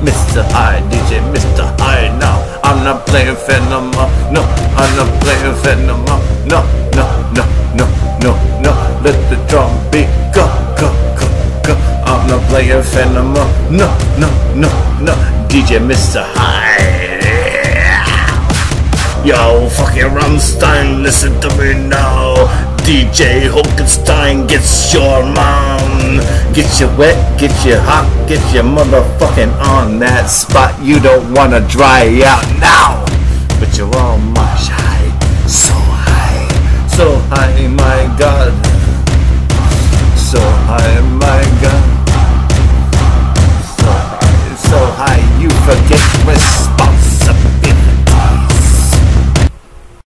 Mr. High, DJ Mr. High now. I'm not playing Venom, uh, no, I'm not playing Venom, uh, no, no, no, no, no, no. Let the drum beat go, go, go, go. I'm not playing Venom, uh, no, no, no, no. DJ Mr. High. Yo, fucking Rammstein, listen to me now. DJ Hokenstein gets your mind mom. Get you wet, get you hot, get you motherfucking on that spot. You don't wanna dry out now. But you're on my high, so high, so high, my god. So high, my god. So high, so high, you forget.